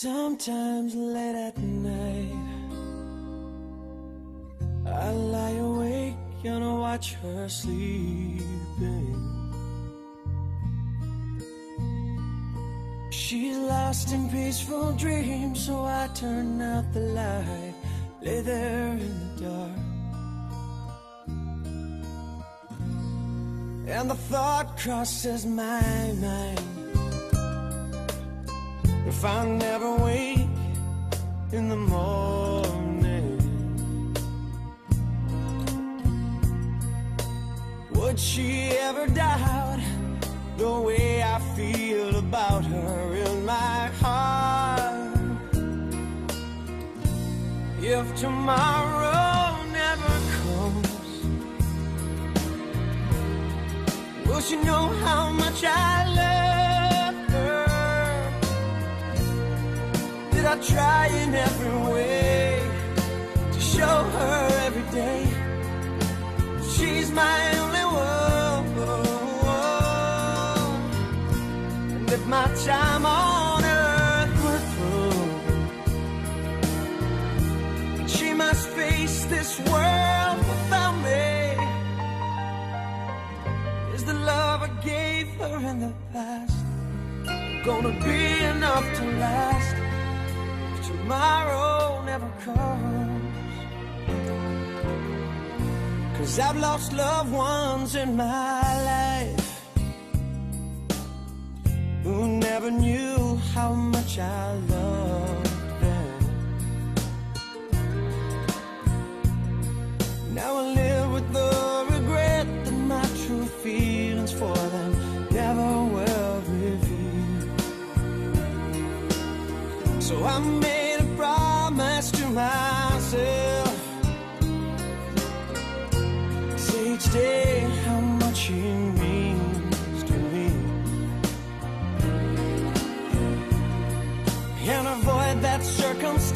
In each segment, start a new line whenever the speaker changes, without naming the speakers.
Sometimes late at night, I lie awake and watch her sleeping. She's lost in peaceful dreams, so I turn out the light, lay there in the dark. And the thought crosses my mind If I never wake in the morning Would she ever doubt the way I feel about her in my heart? If tomorrow never comes Will she know how much I love I try in every way to show her every day she's my only one? And if my time on earth were through, she must face this world without me is the love I gave her in the past gonna be enough to last tomorrow never comes? Cause I've lost loved ones in my life who never knew how much I loved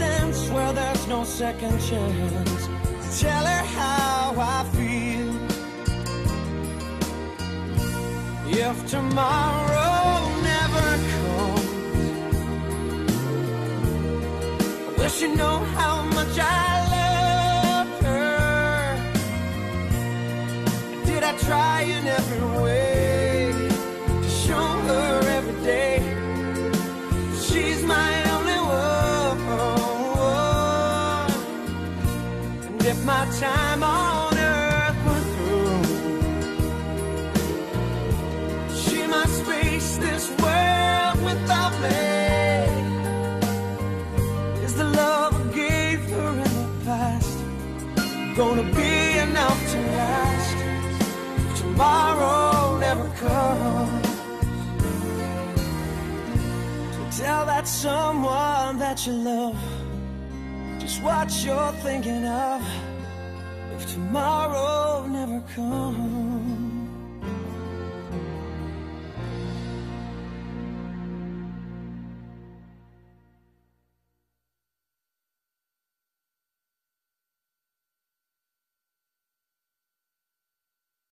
circumstance where there's no second chance. To Tell her how I feel. If tomorrow never comes, I wish you know how much I love her. Did I try in my time on earth were through, she must face this world without me. Is the love I gave her in the past gonna be enough to last? If tomorrow never comes. So tell that someone that you love what you're thinking of if tomorrow never comes.